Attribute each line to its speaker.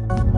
Speaker 1: you